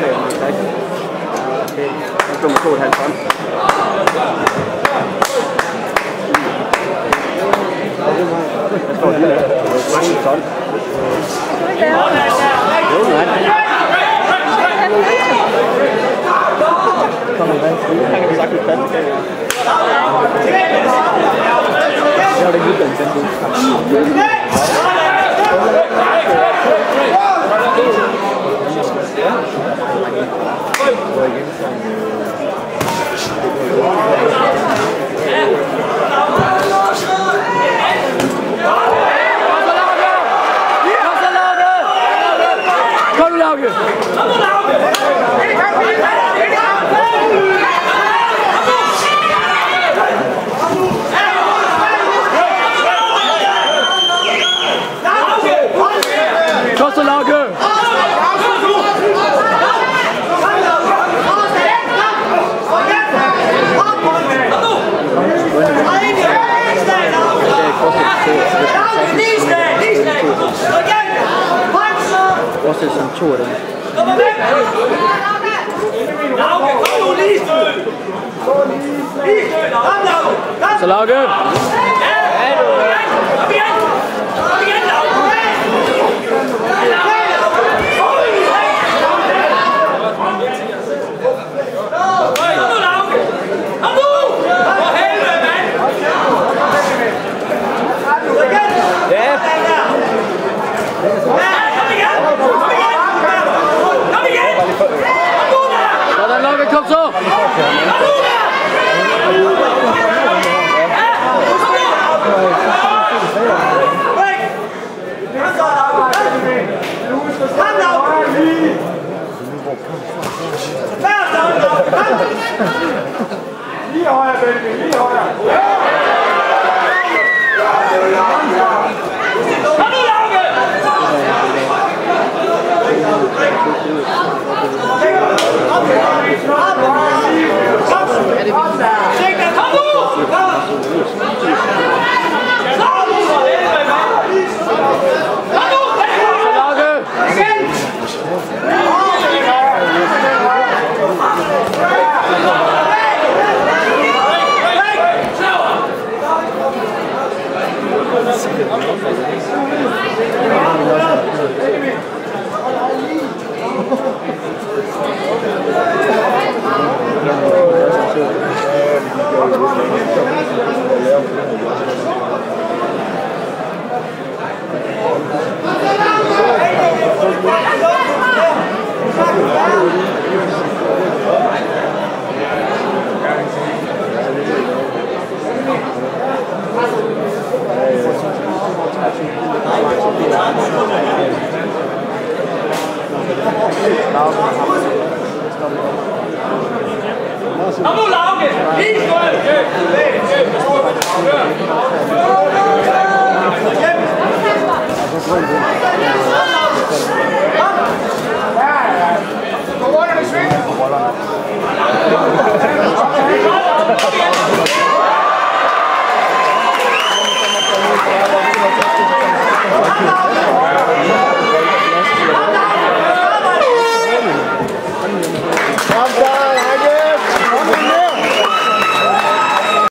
để mình thấy ok trong một khu hành toán Hãy subscribe cho kênh Ghiền Mì Kom nu, Lauke! Kom Forse Sanchore. It's allowed good. いいよ、早く、いいよ、早く。Kom nu, Lauke! Lige skål!